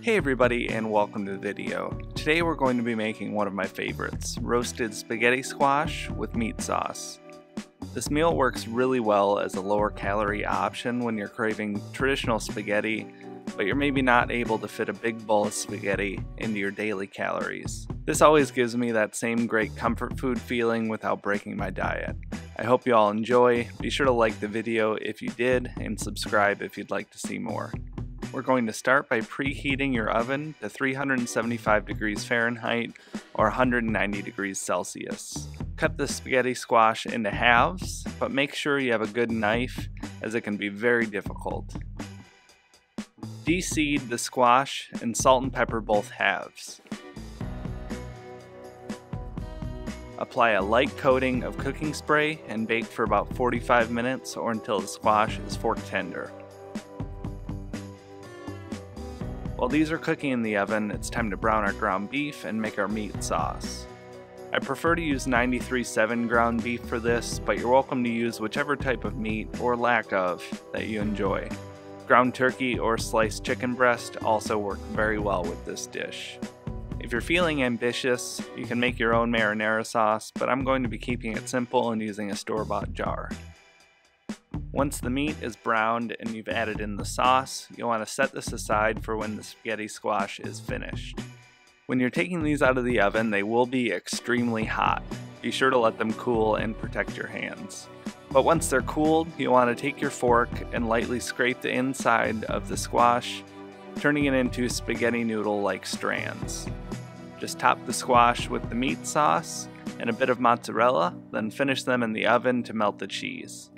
Hey everybody and welcome to the video. Today we're going to be making one of my favorites, roasted spaghetti squash with meat sauce. This meal works really well as a lower calorie option when you're craving traditional spaghetti, but you're maybe not able to fit a big bowl of spaghetti into your daily calories. This always gives me that same great comfort food feeling without breaking my diet. I hope you all enjoy. Be sure to like the video if you did and subscribe if you'd like to see more. We're going to start by preheating your oven to 375 degrees Fahrenheit or 190 degrees Celsius. Cut the spaghetti squash into halves, but make sure you have a good knife as it can be very difficult. Deseed the squash and salt and pepper both halves. Apply a light coating of cooking spray and bake for about 45 minutes or until the squash is fork tender. While these are cooking in the oven, it's time to brown our ground beef and make our meat sauce. I prefer to use 93.7 ground beef for this, but you're welcome to use whichever type of meat, or lack of, that you enjoy. Ground turkey or sliced chicken breast also work very well with this dish. If you're feeling ambitious, you can make your own marinara sauce, but I'm going to be keeping it simple and using a store-bought jar. Once the meat is browned and you've added in the sauce, you'll want to set this aside for when the spaghetti squash is finished. When you're taking these out of the oven, they will be extremely hot. Be sure to let them cool and protect your hands. But once they're cooled, you'll want to take your fork and lightly scrape the inside of the squash, turning it into spaghetti noodle-like strands. Just top the squash with the meat sauce and a bit of mozzarella, then finish them in the oven to melt the cheese.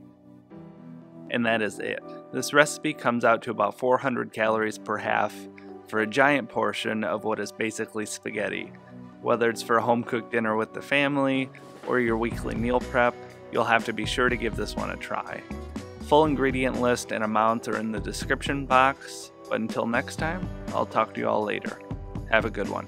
And that is it. This recipe comes out to about 400 calories per half for a giant portion of what is basically spaghetti. Whether it's for a home cooked dinner with the family or your weekly meal prep, you'll have to be sure to give this one a try. Full ingredient list and amounts are in the description box, but until next time, I'll talk to you all later. Have a good one.